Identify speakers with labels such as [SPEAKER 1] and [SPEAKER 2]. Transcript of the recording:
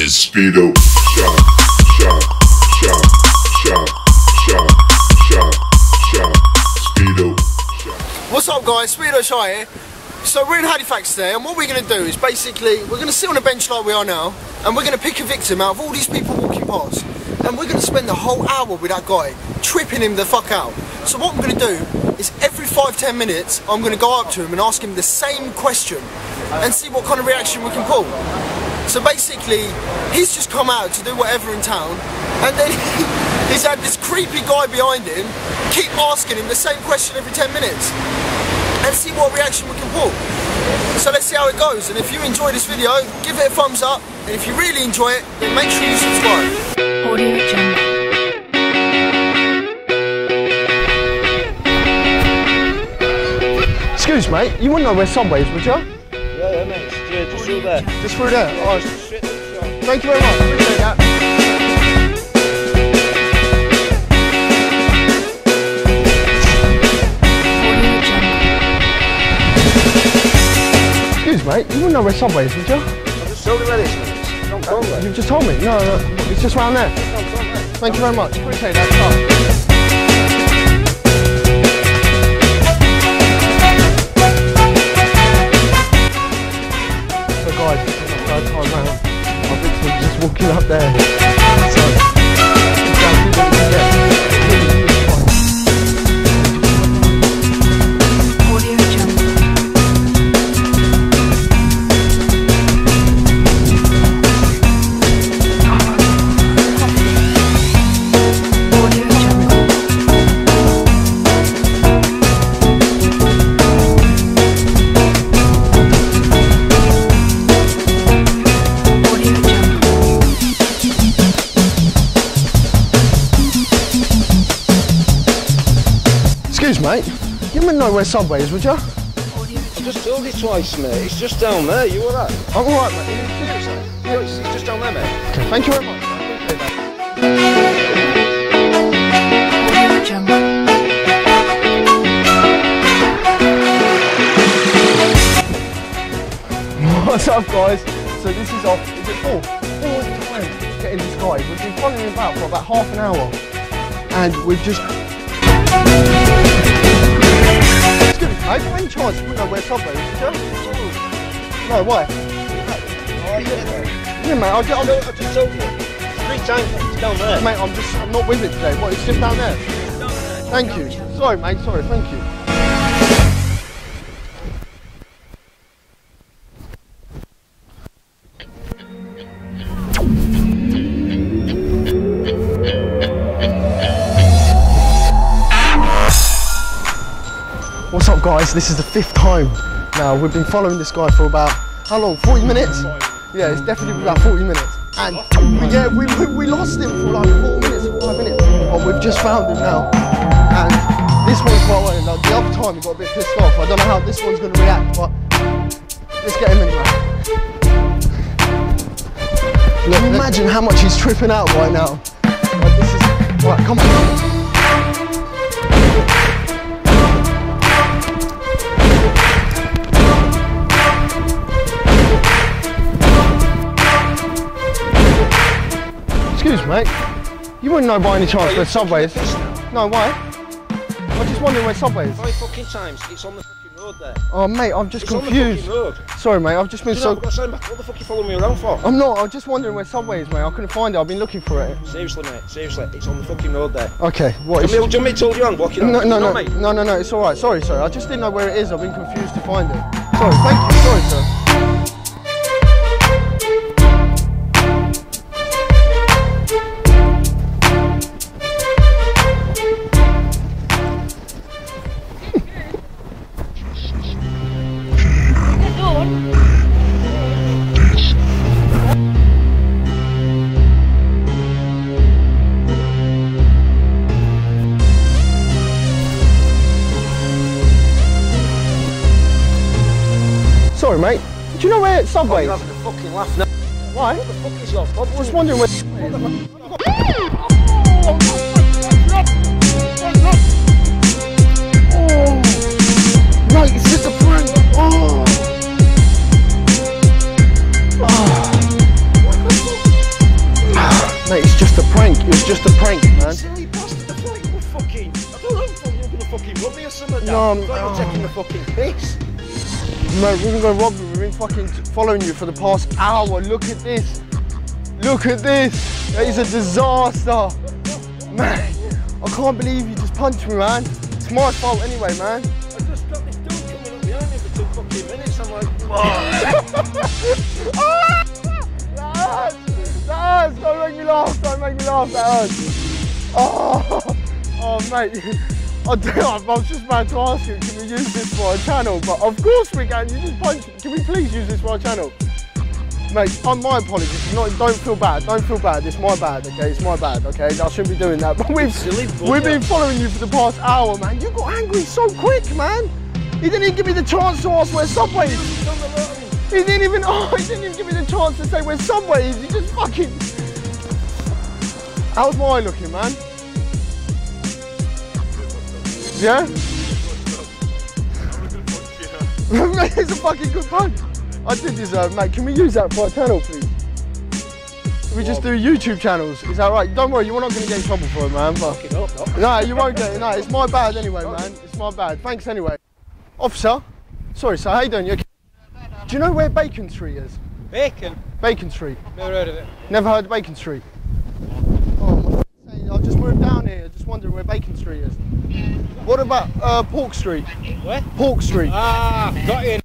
[SPEAKER 1] is Speedo. Shot, shot, shot, shot, shot, shot, shot, Speedo. Shot.
[SPEAKER 2] What's up guys, Speedo Shy here. So we're in Halifax today and what we're going to do is basically we're going to sit on a bench like we are now and we're going to pick a victim out of all these people walking past and we're going to spend the whole hour with that guy tripping him the fuck out. So what I'm going to do is every 5-10 minutes I'm going to go up to him and ask him the same question and see what kind of reaction we can pull. So basically he's just come out to do whatever in town and then he's had this creepy guy behind him keep asking him the same question every 10 minutes and see what reaction we can pull. So let's see how it goes. And if you enjoy this video, give it a thumbs up. And if you really enjoy it, then make sure you subscribe.
[SPEAKER 3] Audio Jungle.
[SPEAKER 2] Excuse mate, you wouldn't know where Subway is, would you?
[SPEAKER 4] Yeah, yeah. It's, yeah, just through there.
[SPEAKER 2] Just through there. Oh,
[SPEAKER 4] up the shop.
[SPEAKER 2] thank you very much. Appreciate that. Excuse mate, you wouldn't know where Subway is, would you?
[SPEAKER 4] I just told you where it is, mate. Don't come there.
[SPEAKER 2] You just told me. No, no, it's just round there.
[SPEAKER 4] There.
[SPEAKER 2] Thank you very much. Appreciate that. Up there. Mate, you wouldn't know where Subway is, would you?
[SPEAKER 4] Just told you twice, mate. It's just down there. You were that.
[SPEAKER 2] I'm alright mate.
[SPEAKER 4] Yeah, it's, just down there, mate.
[SPEAKER 2] Okay, thank you very much. I appreciate that.
[SPEAKER 3] Audio Jungle.
[SPEAKER 2] What's up guys? So this is off, is it four? Fourth time getting this guy. We've been following him about for about half an hour. And we've just... Excuse me, mate, by any chance you wouldn't know where Subway is, would you? No, why?
[SPEAKER 4] Oh, yeah.
[SPEAKER 2] Yeah mate, I'll get,
[SPEAKER 4] I
[SPEAKER 2] I'm,
[SPEAKER 4] just told you. Three times. Down there.
[SPEAKER 2] mate, I'm just, I'm not with it today. What, it's just down there? Thank you. Sorry mate, sorry, thank you. What's up guys? This is the fifth time now. We've been following this guy for about, how long? 40 minutes? Yeah, it's definitely been about 40 minutes. And yeah, we, we, we lost him for like four minutes or five minutes. But we've just found him now. And this one's quite well. Like, the other time he got a bit pissed off. I don't know how this one's going to react, but let's get him anyway. Look, imagine how much he's tripping out right now. Like, this is, right, come on. Me, mate. You wouldn't know by any chance where Subway is. No, why? I'm just wondering where Subway is.
[SPEAKER 4] Five fucking times. It's on the fucking road there.
[SPEAKER 2] Oh, mate, I'm just
[SPEAKER 4] It's on the
[SPEAKER 2] confused.
[SPEAKER 4] fucking road.
[SPEAKER 2] Sorry, mate, I've just been
[SPEAKER 4] you know,
[SPEAKER 2] so.
[SPEAKER 4] I've got something back. What the fuck are you following me around for?
[SPEAKER 2] I'm not, I'm just wondering where Subway is, mate. I couldn't find it. I've been looking for it.
[SPEAKER 4] Seriously, mate. Seriously. It's on the fucking road there.
[SPEAKER 2] Okay, what
[SPEAKER 4] Do you
[SPEAKER 2] is.
[SPEAKER 4] want me to told you I'm walking
[SPEAKER 2] No,
[SPEAKER 4] out?
[SPEAKER 2] no, no,
[SPEAKER 4] mate.
[SPEAKER 2] no, no, no, it's alright. Sorry, sir. I just didn't know where it is. I've been confused to find it. Sorry, thank you. Sorry, sir. Sorry, mate. Do you know where Subway
[SPEAKER 4] oh,
[SPEAKER 2] You're
[SPEAKER 4] having a fucking laugh now.
[SPEAKER 2] Why?
[SPEAKER 4] What the fuck is your problem?
[SPEAKER 2] Just wondering where. Mate, it's just a prank. It's just a prank, man. Silly bastard,
[SPEAKER 4] I thought you
[SPEAKER 2] were fucking...
[SPEAKER 4] I thought I thought you were going to fucking rob me or something. No, I'm... I thought you were taking the fucking piss.
[SPEAKER 2] Mate, we haven't rob you. We've been fucking following you for the past hour. Look at this. Look at this. That is a disaster. Man, I can't believe you just punched me, man. It's my fault anyway, man.
[SPEAKER 4] I just got this dude coming up behind me for two fucking minutes. I'm like,
[SPEAKER 2] whoa. Laugh. Don't make me laugh. That hurts. Oh, oh mate. I, do, I was just about to ask you, can we use this for our channel? But of course we can. You just punched me. Can we please use this for our channel? Mate, on my apologies. Not, don't feel bad. Don't feel bad. It's my bad, okay? It's my bad, okay? I shouldn't be doing that. But we've,
[SPEAKER 4] Silly
[SPEAKER 2] we've been following you for the past hour, man. You got angry so quick, man. He didn't even give me the chance to ask where Subway is. He didn't even, oh, he didn't even give me the chance to say where Subway is. He just fucking. How's my eye looking, man? Yeah? It's a fucking good punch. I did deserve, mate. Can we use that for our channel, please? Can we just do YouTube channels? Is that right? Don't worry, you're not going to get in trouble for it, man. But
[SPEAKER 4] Fucking up, no.
[SPEAKER 2] no, you won't get it. No, it's my bad anyway, man. It's my bad. Thanks anyway. Officer, sorry, sir. How you doing? You okay? Do you know where Bacon Street is?
[SPEAKER 4] Bacon.
[SPEAKER 2] Bacon Street.
[SPEAKER 4] Never heard of it.
[SPEAKER 2] Never heard of Bacon Street. Oh, my friend's saying, I've just moved down here. Just wondering where Bacon Street is. What about uh, Pork Street?
[SPEAKER 4] Where?
[SPEAKER 2] Pork Street.
[SPEAKER 4] Ah, got you